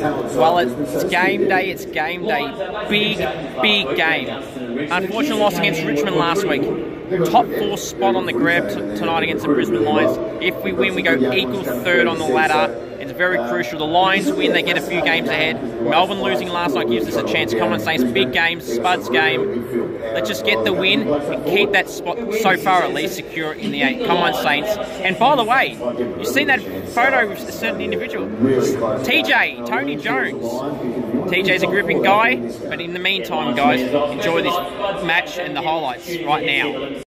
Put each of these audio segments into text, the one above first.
Well, it's game day. It's game day. Big, big game. Unfortunate loss against Richmond last week. Top four spot on the grab tonight against the Brisbane Lions. If we win, we go equal third on the ladder. Very crucial. The Lions win, they get a few games ahead. Melbourne losing last night gives us a chance. Common Saints, big game, Spuds game. Let's just get the win and keep that spot so far at least secure in the eight. Come on, Saints. And by the way, you've seen that photo with a certain individual. TJ, Tony Jones. TJ's a gripping guy, but in the meantime, guys, enjoy this match and the highlights right now.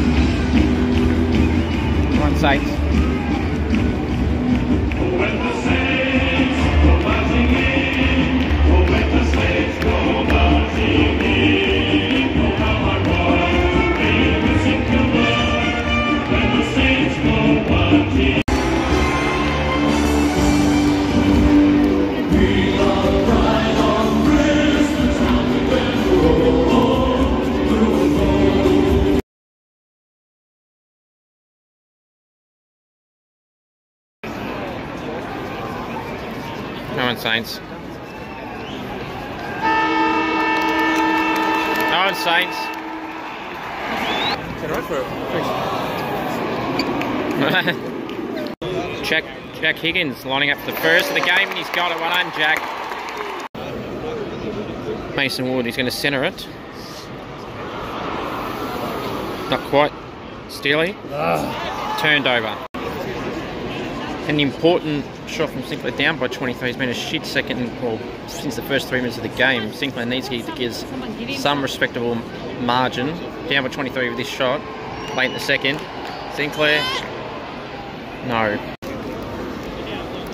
Come on, Saints. Come on, Saints. Come on, Saints. Jack, Jack Higgins lining up for the first of the game, and he's got it. Well done, Jack. Mason Wood, he's going to centre it. Not quite. Steely. Turned over. An important shot from Sinclair down by 23. He's been a shit second, well, since the first three minutes of the game. Sinclair needs to give some respectable margin. Down by 23 with this shot, late in the second. Sinclair, no.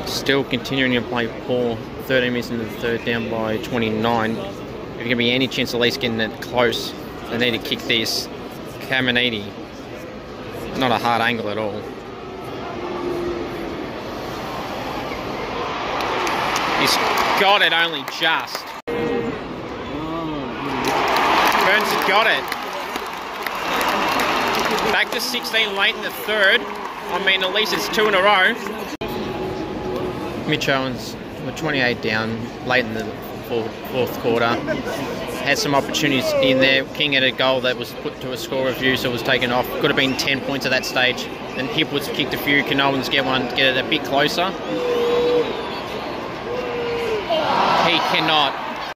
Still continuing to play poor. 13 minutes into the third, down by 29. If you're going to be any chance at least getting it close, they need to kick this. Caminiti, not a hard angle at all. He's got it only just. Burns got it. Back to 16 late in the third. I mean, at least it's two in a row. Mitch Owens, with 28 down, late in the fourth, fourth quarter. Had some opportunities in there. King had a goal that was put to a score review, so it was taken off. Could have been 10 points at that stage. Then Hipwood's kicked a few. Can Owens get one, get it a bit closer? Cannot